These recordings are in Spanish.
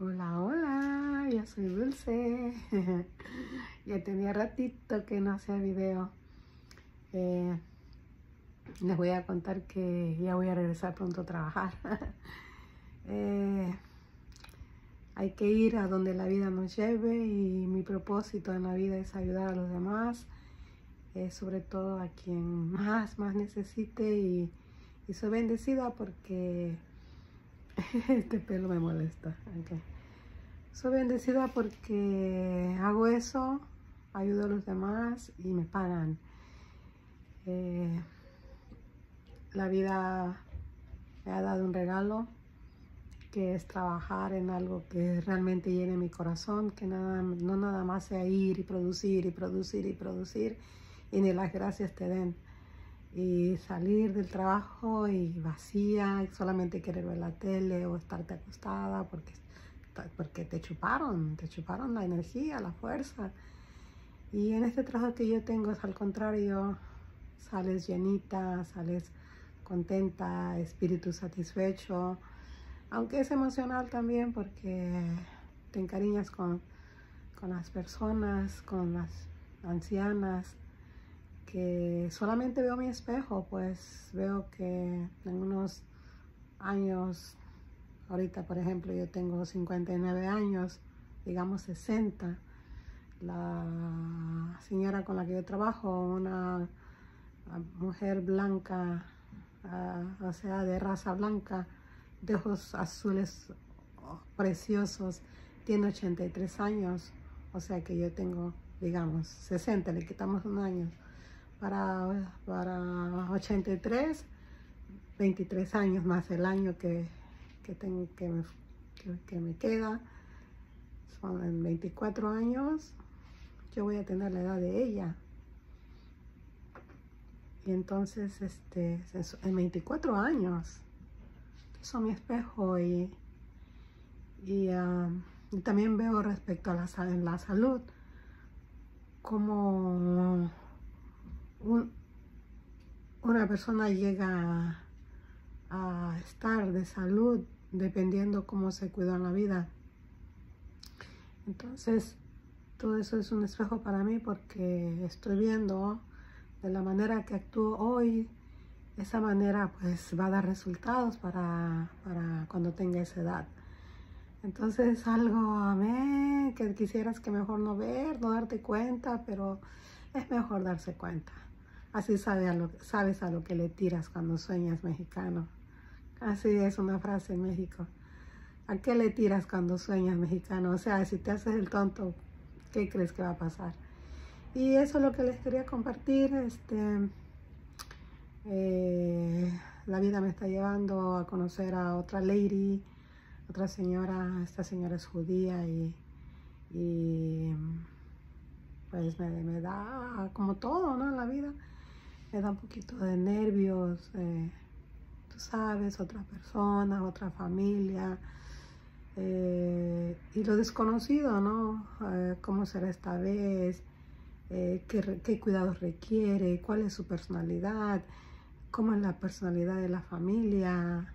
Hola, hola, yo soy Dulce. ya tenía ratito que no hacía video. Eh, les voy a contar que ya voy a regresar pronto a trabajar. Eh, hay que ir a donde la vida nos lleve y mi propósito en la vida es ayudar a los demás, eh, sobre todo a quien más, más necesite y, y soy bendecida porque este pelo me molesta. Soy bendecida porque hago eso, ayudo a los demás y me pagan. Eh, la vida me ha dado un regalo que es trabajar en algo que realmente llene mi corazón, que nada, no nada más sea ir y producir y producir y producir y ni las gracias te den y salir del trabajo y vacía, solamente querer ver la tele o estarte acostada porque, porque te chuparon, te chuparon la energía, la fuerza. Y en este trabajo que yo tengo es al contrario, sales llenita, sales contenta, espíritu satisfecho, aunque es emocional también porque te encariñas con, con las personas, con las ancianas, que solamente veo mi espejo, pues veo que en unos años, ahorita por ejemplo yo tengo 59 años, digamos 60, la señora con la que yo trabajo, una mujer blanca, uh, o sea, de raza blanca, de ojos azules preciosos, tiene 83 años, o sea que yo tengo, digamos, 60, le quitamos un año para, para 83, 23 años más el año que, tengo que me, que, me queda. Son en 24 años, yo voy a tener la edad de ella. Y entonces, este, en 24 años, son mi espejo y, y, ah, también veo respecto a la, en la salud, como una persona llega a, estar de salud dependiendo cómo se cuida en la vida. Entonces, todo eso es un espejo para mí porque estoy viendo de la manera que actúo hoy, esa manera pues va a dar resultados para, para cuando tenga esa edad. Entonces algo, amén, que quisieras que mejor no ver, no darte cuenta, pero es mejor darse cuenta. Así sabes a lo que le tiras cuando sueñas mexicano. Así es una frase en México. ¿A qué le tiras cuando sueñas mexicano? O sea, si te haces el tonto, ¿qué crees que va a pasar? Y eso es lo que les quería compartir. Este, eh, la vida me está llevando a conocer a otra lady, otra señora. Esta señora es judía y, pues me, me, da como todo, ¿no? En la vida me da un poquito de nervios, eh, tú sabes, otra persona, otra familia, eh, y lo desconocido, ¿no? Eh, ¿Cómo será esta vez? Qué, qué, cuidados requiere? ¿Cuál es su personalidad? ¿Cómo es la personalidad de la familia?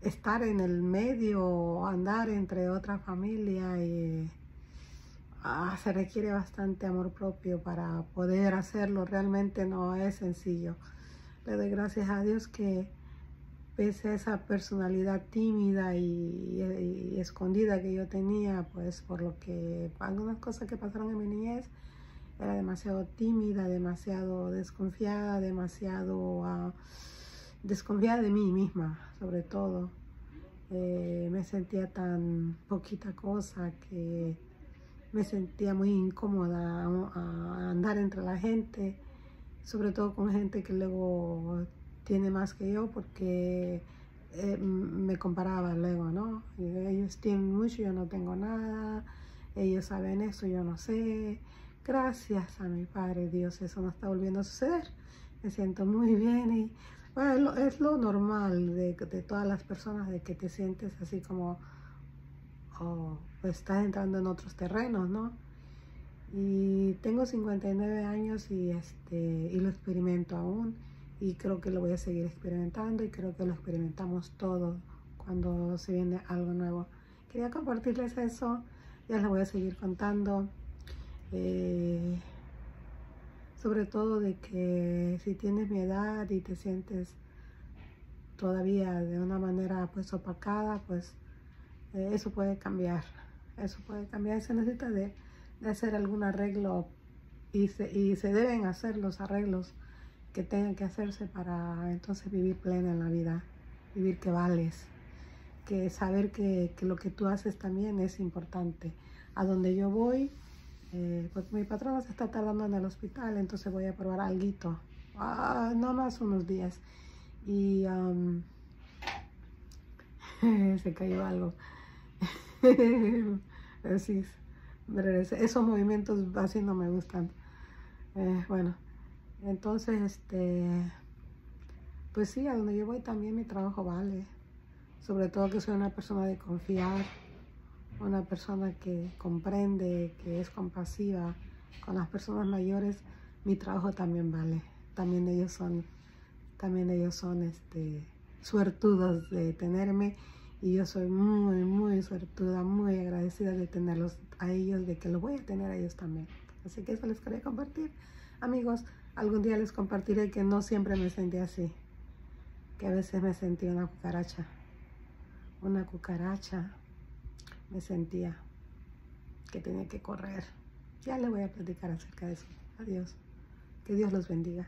estar en el medio, andar entre otra familia y Ah, se requiere bastante amor propio para poder hacerlo. Realmente no es sencillo. Le doy gracias a Dios que pese a esa personalidad tímida y, escondida que yo tenía, pues por lo que algunas cosas que pasaron en mi niñez, era demasiado tímida, demasiado desconfiada, demasiado ah, desconfiada de mí misma, sobre todo. Eh, me sentía tan poquita cosa que me sentía muy incómoda a, andar entre la gente, sobre todo con gente que luego tiene más que yo porque eh, me comparaba luego, ¿no? ellos tienen mucho, yo no tengo nada, ellos saben eso, yo no sé. Gracias a mi Padre Dios, eso no está volviendo a suceder. Me siento muy bien y bueno, es lo, normal de, de todas las personas, de que te sientes así como o estás entrando en otros terrenos, ¿no? Y tengo 59 años y, este, y lo experimento aún y creo que lo voy a seguir experimentando y creo que lo experimentamos todos cuando se viene algo nuevo. Quería compartirles eso, ya les voy a seguir contando. Eh, sobre todo de que si tienes mi edad y te sientes todavía de una manera pues opacada, pues eso puede cambiar. Eso puede cambiar. Se necesita de, hacer algún arreglo y se, y se deben hacer los arreglos que tengan que hacerse para entonces vivir plena en la vida, vivir que vales, que saber que, lo que tú haces también es importante. A donde yo voy, eh, pues mi patrona se está tardando en el hospital, entonces voy a probar algo, ah, no más unos días. Y se cayó algo. Así, esos movimientos así no me gustan. Eh, bueno, entonces, este, pues sí, a donde yo voy también mi trabajo vale. Sobre todo que soy una persona de confiar, una persona que comprende, que es compasiva con las personas mayores, mi trabajo también vale. También ellos son, también ellos son, este, suertudos de tenerme y yo soy muy, muy suertuda, muy agradecida de tenerlos a ellos, de que los voy a tener a ellos también. Así que eso les quería compartir. Amigos, Algún día les compartiré que no siempre me sentí así, que a veces me sentía una cucaracha, una cucaracha me sentía que tenía que correr. Ya le voy a platicar acerca de eso. Adiós. Que Dios los bendiga.